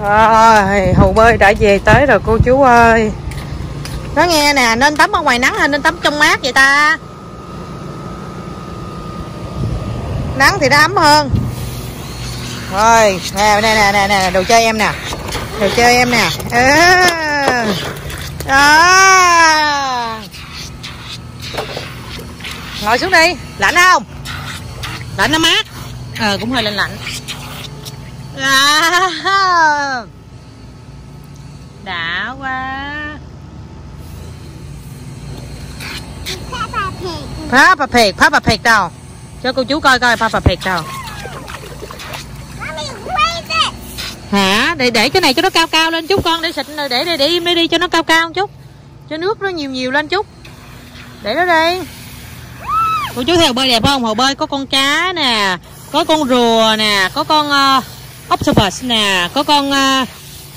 Rồi, hồ bơi đã về tới rồi cô chú ơi. Nó nghe nè, nên tắm ở ngoài nắng hay nên tắm trong mát vậy ta? Nắng thì nó ấm hơn. Rồi, nè, nè, nè, nè, nè, đồ chơi em nè. Đồ chơi em nè. À. Đó. Ngồi xuống đi, lạnh không? Lạnh nó mát. Ờ, cũng hơi lạnh lạnh à. đã quá. Papa Pig Papa Pig đâu? Cho cô chú coi coi Papa Pig đâu. Hả? Để để cái này cho nó cao cao lên chút con để xịt để để để im đi đi cho nó cao cao một chút. Cho nước nó nhiều nhiều lên chút. Để nó đây cô chú thấy hồ bơi đẹp không? Hồ bơi có con cá nè có con rùa nè có con uh, octopus nè, có con à,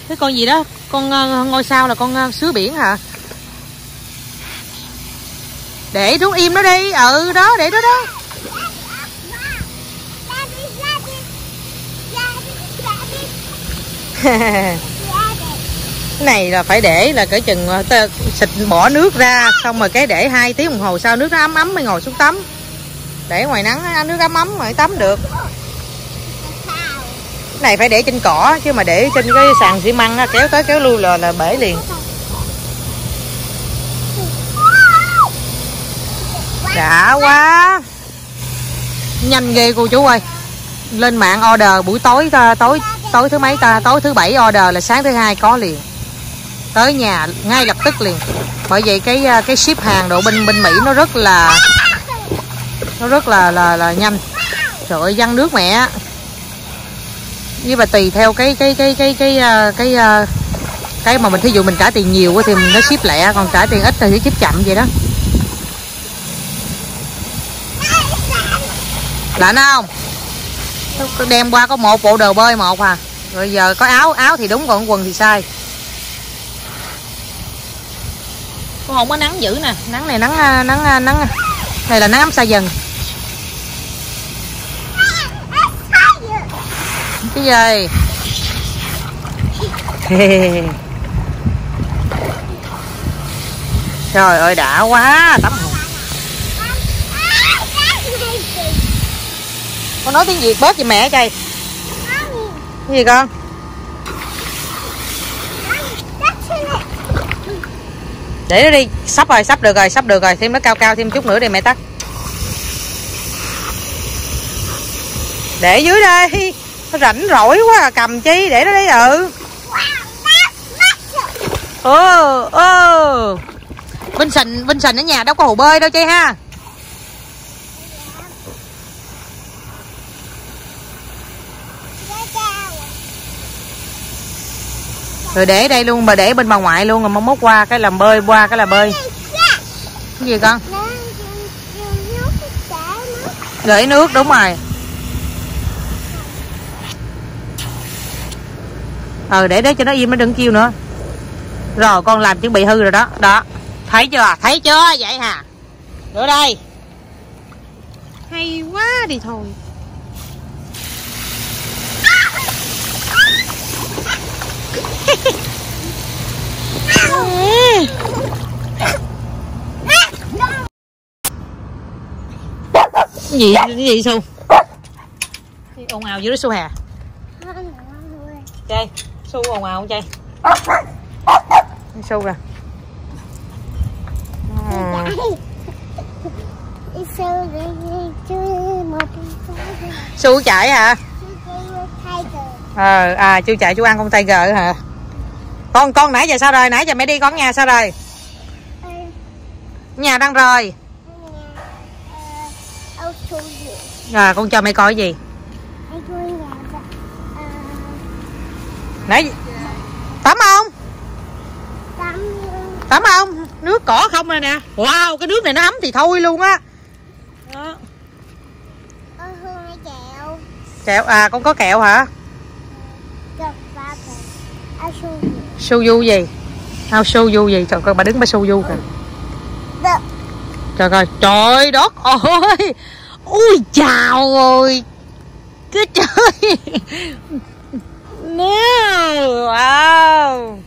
cái con gì đó? Con à, ngôi sao là con à, sứa biển hả? Để thú im nó đi. Ừ đó, để đó đó. Cái này là phải để là cỡ chừng xịt bỏ nước ra, xong rồi cái để hai tiếng đồng hồ sau nước nó ấm ấm mới ngồi xuống tắm. Để ngoài nắng nước ấm ấm mới tắm được cái này, phải để trên cỏ, chứ mà để trên cái sàn xi măng kéo tới kéo lui là là bể liền. Đã quá. Nhanh ghê cô chú ơi. Lên mạng order buổi tối tối tối thứ mấy ta? Tối thứ bảy order là sáng thứ hai có liền. Tới nhà, ngay lập tức liền. Bởi vậy cái à, cái ship hàng độ bên bên mỹ nó rất là, nó rất là là là nhanh. Trời ơi, văng nước mẹ với mà tùy theo cái cái cái cái cái cái cái, cái mà mình thí dụ mình trả tiền nhiều thì nó ship lẹ còn trả tiền ít thì ship chậm vậy đó. Lạnh không? Đem qua có một bộ đồ bơi một à. Rồi giờ có áo áo thì đúng còn quần thì sai. Không có nắng dữ nè. Nắng này nắng nắng nắng này là nắng ấm xa dần gì trời ơi, đã quá, tắm hồn con nói tiếng việt bớt gì mẹ chơi. Cái gì con? Để nó đi, sắp rồi, sắp được rồi, sắp được rồi, thêm nó cao cao thêm chút nữa đi mẹ tắt. Để dưới đây nó rảnh rỗi quá à, cầm chi để nó đi ừ ơ ơ Vinh Sình Vinh Sình ở nhà đâu có hồ bơi đâu chơi ha? Rồi để đây luôn mà để bên bà ngoại luôn rồi mong mốt qua cái làm bơi qua cái là bơi. Cái gì con? Gửi nước đúng rồi ờ để đấy cho nó im nó đừng kêu nữa. Rồi con làm chuẩn bị hư rồi đó. Đó. Thấy chưa? Thấy chưa? Vậy hả? Nữa đây. Hay quá đi thôi. Cái gì? Cái gì su? Ồn ào dưới đó su hà. Chơi su ồn ào không chơi su kìa. À. su chạy hả? ờ à chú chạy chú ăn con tiger hả? Con con nãy giờ sao rồi? Nãy giờ mẹ đi con nhà sao rồi? Nhà đang rồi. À con cho mẹ coi cái gì nãy tắm không tắm không nước cỏ không rồi nè wow cái nước này nó ấm thì thôi luôn á kẹo à con có kẹo hả Suzu gì? Ao Suzu gì? Trời coi bà đứng bà Suzu kìa. Trời coi, trời đất ơi. Ui chào rồi. Cái trời. Wow.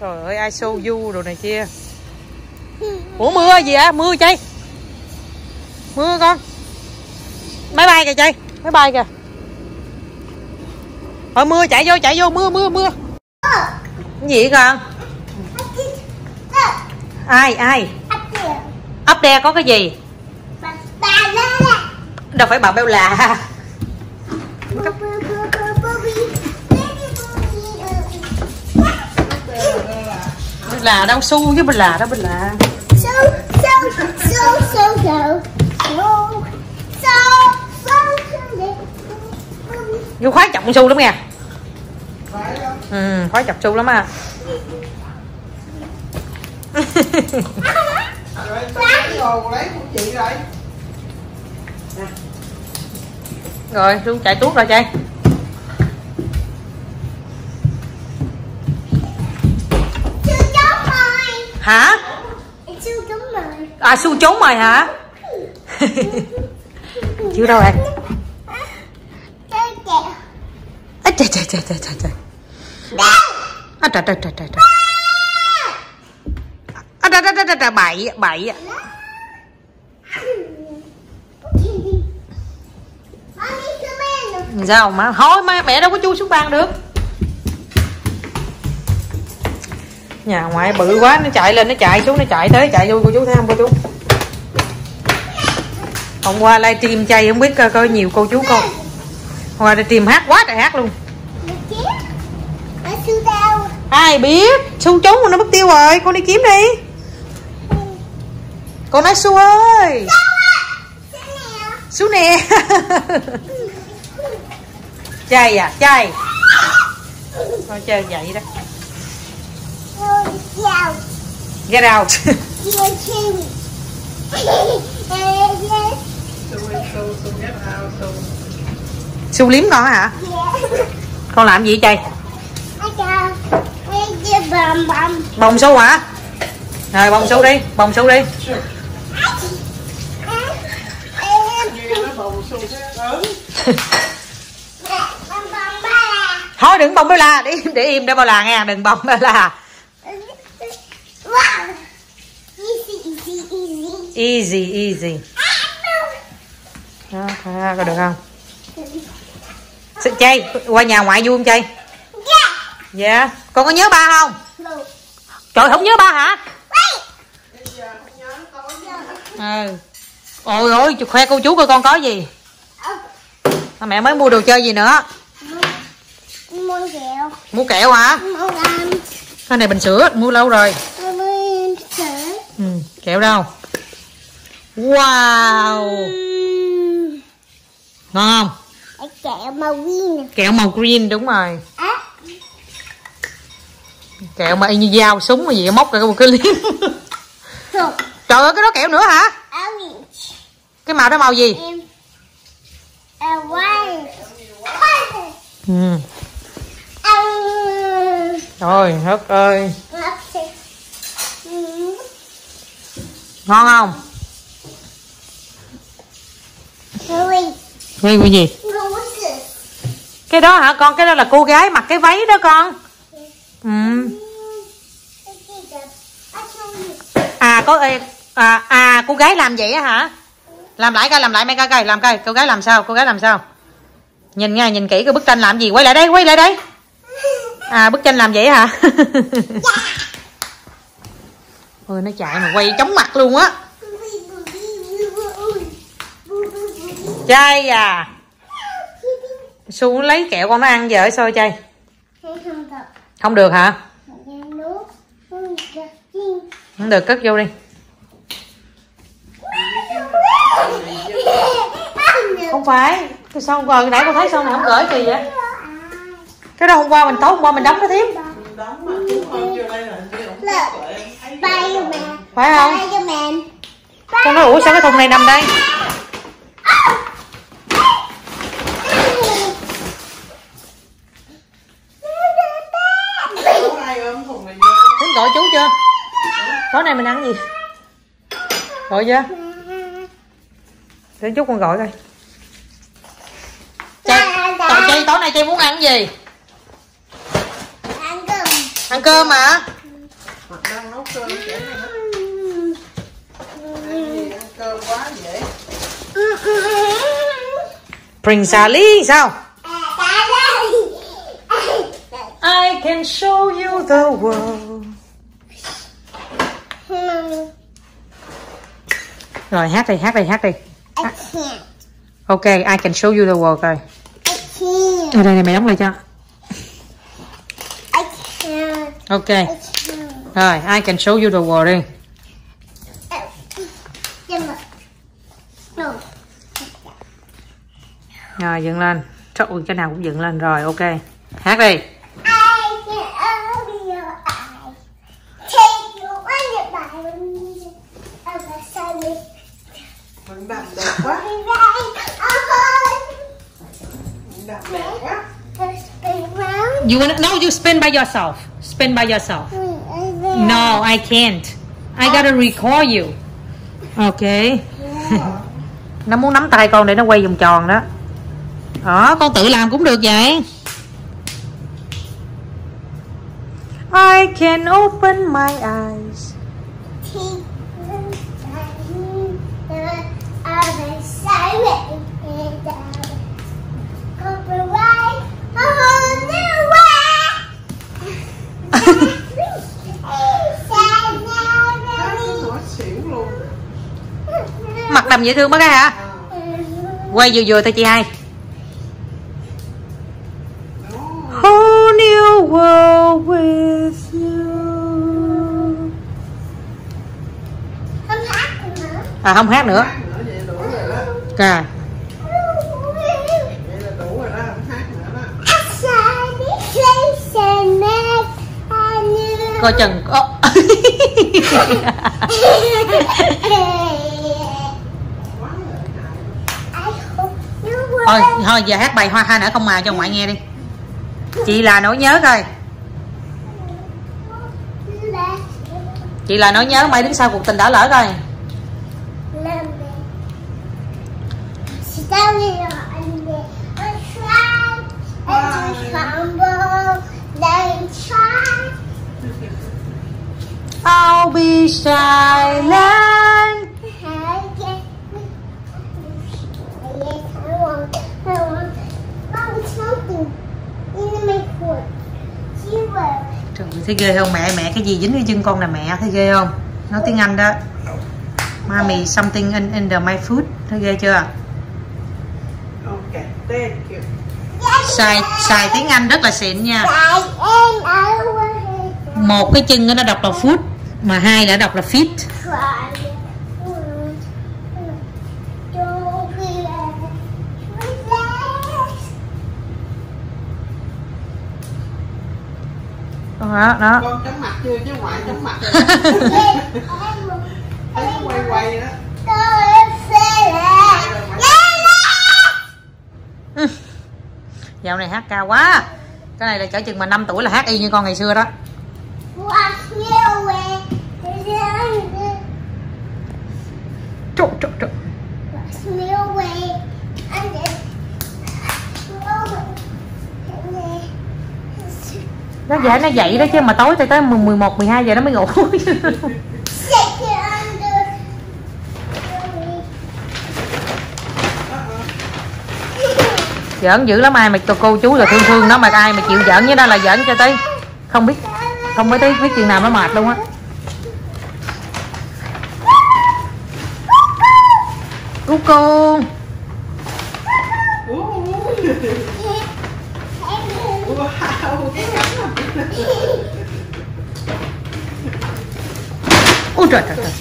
Trời ơi ai show you đồ này kia. Ủa mưa gì á mưa chơi mưa con. Máy bay kìa chơi máy bay kìa. Thôi mưa chạy vô chạy vô. Mưa mưa mưa. Cái gì con? Ai ai? Ấp đe có cái gì? Đâu phải bà beo là là đâu su với bên là đâu bên là. So, so, so, so, so, so, vô khoái chọc su lắm nha ừ khoái chọc su lắm à. Rồi, chị su chạy tuốt rồi chơi hả Chưa chóng rồi. à su trốn mày hả chưa đâu rồi kẹo. à, trời trời trời trời trời trời à, trời trời trời trời trời à, trời trời trời trời bậy bậy sao mà thôi mà mẹ đâu có chui xuống bàn được nhà ngoại bự quá nó chạy lên nó chạy xuống nó chạy tới chạy vô cô chú thấy không cô chú? Hôm qua livestream chay không biết coi, coi nhiều cô chú con hôm qua tìm hát quá trời hát luôn. Ai biết? Su trốn nó mất tiêu rồi con đi kiếm đi. Con nói su ơi. Su nè. Chay à chay. Con chơi vậy đó get out. Get out, su. liếm con hả? Yeah. con làm gì chay Bông xấu bồng hả? Rồi bồng xấu đi bồng xấu đi. Thôi đừng bông bao la để để im để bao la nghe đừng bông bao la Wow. Easy, easy, đó coi được không? Chay qua nhà ngoại vui không chay Yeah. dạ. Con có nhớ ba không? No. trời không nhớ ba hả? Ừ. Ôi ôi khoe cô chú coi con có gì. Mà mẹ mới mua đồ chơi gì nữa. Mua kẹo. mua kẹo hả? Mua cái này bình sữa mua lâu rồi. ừ, kẹo đâu wow Uhm. ngon không kẹo màu green. kẹo màu green đúng rồi À. kẹo mà y như dao súng mà gì móc ra một cái liếm trời ơi cái đó kẹo nữa hả Orange. cái màu đó màu gì. White. ừ. Trời đất ơi Okay. Mm. Ngon không? Nghe cái gì? Cái đó hả con? Cái đó là cô gái mặc cái váy đó con. Ừ. à có à, à cô gái làm vậy á hả? Làm lại coi làm lại mấy coi coi làm coi. Cô gái làm sao? Cô gái làm sao? Nhìn nha nhìn kỹ cái bức tranh làm gì. Quay lại đây quay lại đây. À bức tranh làm vậy hả ôi, nó chạy mà quay chóng mặt luôn á. Chay à. Su lấy kẹo con nó ăn giờ sao chay không được hả? Không được, cất vô đi. Không phải. Cái sao hôm qua nãy con thấy sao này không gửi kỳ vậy? Cái đó hôm qua mình tối, hôm qua mình đóng cái thiếp phải không? Con nói ủa sao cái thùng này nằm đây? Tính gọi chú chưa? Tối nay mình ăn gì? Gọi chưa? Để chút con gọi coi. Chay, tối nay chay muốn ăn gì? Ăn cơm. Mà Mặt đang nấu cơm trẻ này Ăn gì ăn cơm quá dễ Prince Ali sao I can show you the world rồi hát đi hát đi hát đi I can't. ok I can show you the world rồi I can't. ở đây này mày đóng lại cho I can't. ok I can't. Rồi I can show you the đi rồi dựng lên. Trời ơi, cái nào cũng dựng lên rồi ok. Hát đi. Mình đẹp quá. You wanna, no you spin by yourself. Spin by yourself no I can't. I gotta record you. Ok nó muốn nắm tay con để nó quay vòng tròn đó. Đó con tự làm cũng được vậy. I can open my eyes làm dễ thương bác gái hả quay vừa vừa thôi chị hai whole new world with you Không hát nữa. à không hát nữa à coi chừng oh rồi đó Không hát nữa đó coi chừng có Quá lợi hại thôi thôi giờ hát bài hoa hai nở không mà cho ngoại nghe đi. Chị là nỗi nhớ coi. Chị là nỗi nhớ mày đứng sau cuộc tình đã lỡ coi I'll be silent Trời thấy ghê không? Mẹ mẹ cái gì dính cái chân con là mẹ? Thấy ghê không? Nói tiếng Anh đó. Mommy something in, in the my food. Thấy ghê chưa? Ok Thank you. Xài xài tiếng Anh rất là xịn nha. Một cái chân nó đọc là food mà hai đã đọc là fit đó đó. Con chấm mặt chưa? Chứ ngoại chấm mặt. Thấy nó quay quay đó. Dạo này hát cao quá. Cái này là cỡ chừng mà 5 tuổi là hát y như con ngày xưa đó. Trộn trộn trộn nó dễ nó dậy đó chứ mà tối tới tới 11 12 giờ nó mới ngủ. Giỡn dữ lắm ai mà cô- chú là thương thương nó mà ai mà chịu giỡn với nó là giỡn cho tới. Không biết không biết tới biết chuyện nào nó mệt luôn á. Cu cu Wow Cái cánh này ôi trời trời trời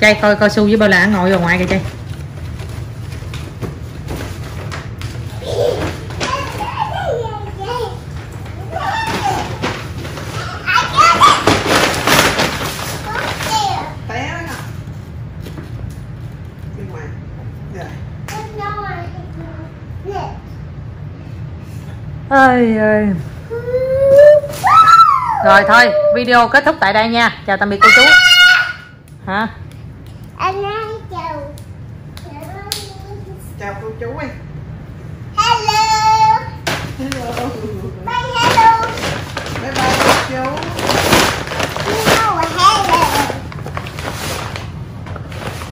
Chay coi coi su với bao là ngồi vào ngoài kìa Chay. Ơi ơi rồi thôi video kết thúc tại đây nha. Chào tạm biệt cô chú. Hả? Anh chào. Chào cô chú đi. Hello. Hello. Bye hello. Bye bye cô chú.